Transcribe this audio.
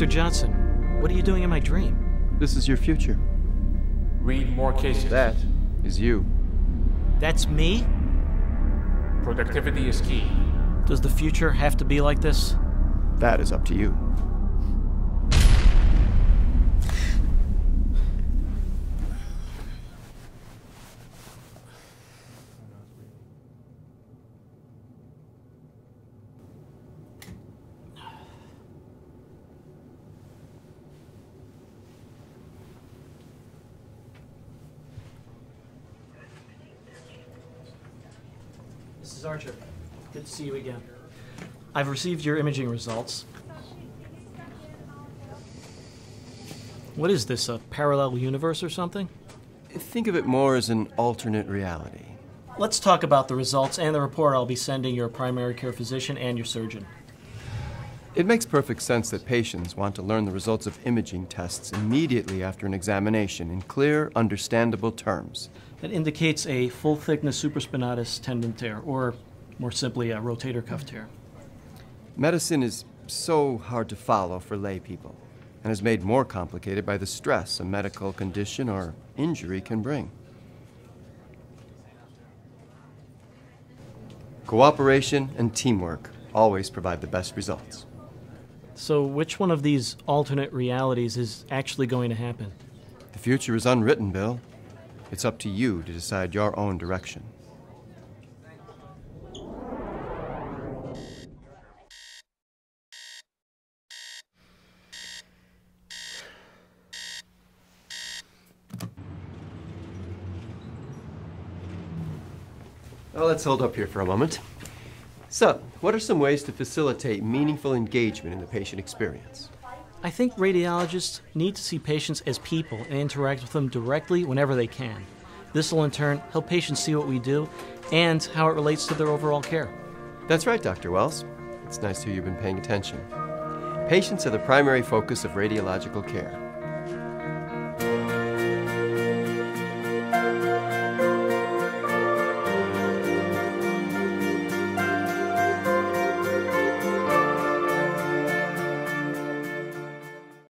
Dr. Johnson, what are you doing in my dream? This is your future. Read more cases. That is you. That's me? Productivity is key. Does the future have to be like this? That is up to you. Mrs. Archer, good to see you again. I've received your imaging results. What is this, a parallel universe or something? Think of it more as an alternate reality. Let's talk about the results and the report I'll be sending your primary care physician and your surgeon. It makes perfect sense that patients want to learn the results of imaging tests immediately after an examination in clear, understandable terms. That indicates a full thickness supraspinatus tendon tear, or more simply, a rotator cuff tear. Medicine is so hard to follow for lay people and is made more complicated by the stress a medical condition or injury can bring. Cooperation and teamwork always provide the best results. So, which one of these alternate realities is actually going to happen? The future is unwritten, Bill. It's up to you to decide your own direction. Well, let's hold up here for a moment. So, what are some ways to facilitate meaningful engagement in the patient experience? I think radiologists need to see patients as people and interact with them directly whenever they can. This will in turn help patients see what we do and how it relates to their overall care. That's right, Dr. Wells. It's nice to hear you've been paying attention. Patients are the primary focus of radiological care.